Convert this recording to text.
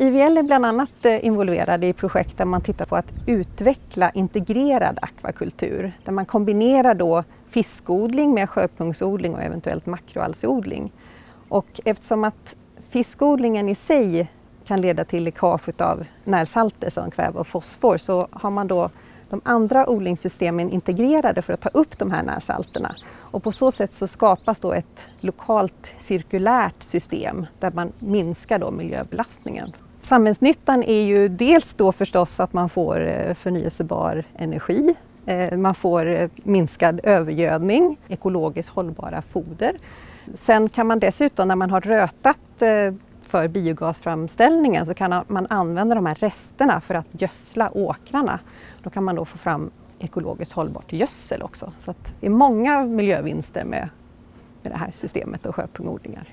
IVL är bland annat eh, involverade i projekt där man tittar på att utveckla integrerad akvakultur, där man kombinerar då fiskodling med sjöpungsodling och eventuellt makroalseodling. Och eftersom att fiskodlingen i sig kan leda till läckage av närsalter som kväve och fosfor så har man då de andra odlingssystemen integrerade för att ta upp de här närsalterna. Och på så sätt så skapas då ett lokalt cirkulärt system där man minskar då miljöbelastningen. Samhällsnyttan är ju dels då förstås att man får eh, förnyelsebar energi, eh, man får eh, minskad övergödning, ekologiskt hållbara foder. Sen kan man dessutom när man har rötat för biogasframställningen så kan man använda de här resterna för att gödsla åkrarna. Då kan man då få fram ekologiskt hållbart gödsel också. Så det är många miljövinster med, med det här systemet och sjöpungodlingar.